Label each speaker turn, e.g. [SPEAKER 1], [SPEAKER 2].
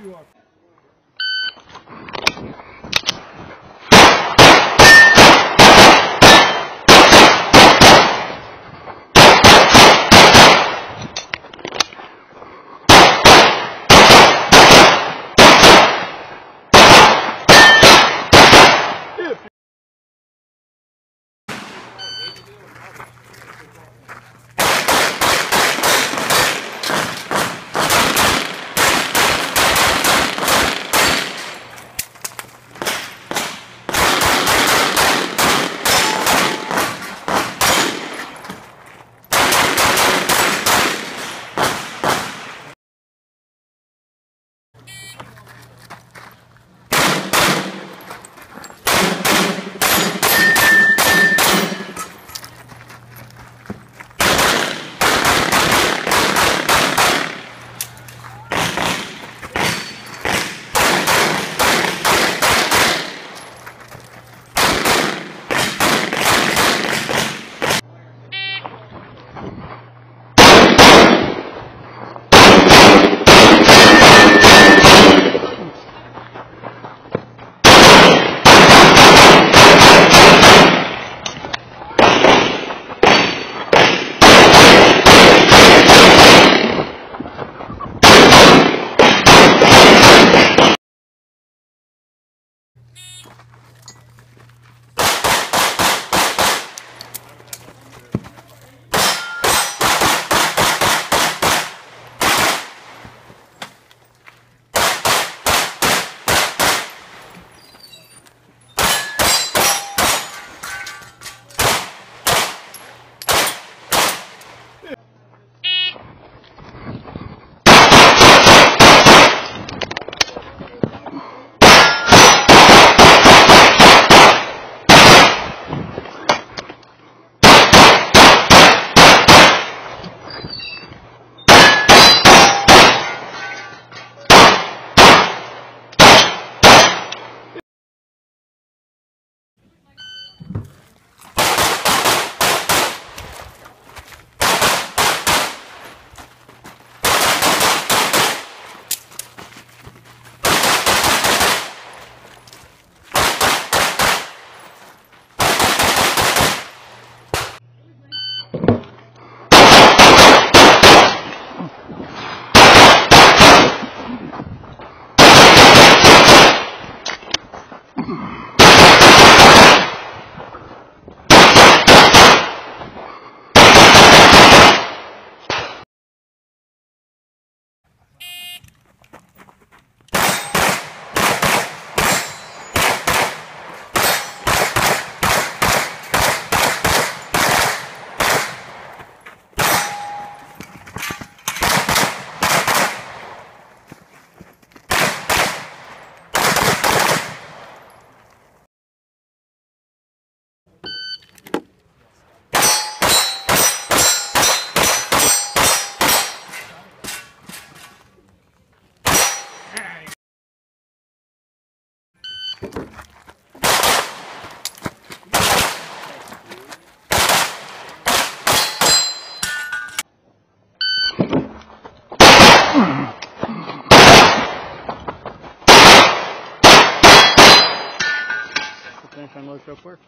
[SPEAKER 1] you are. Mm-hmm.
[SPEAKER 2] Finish on Low Stroke work.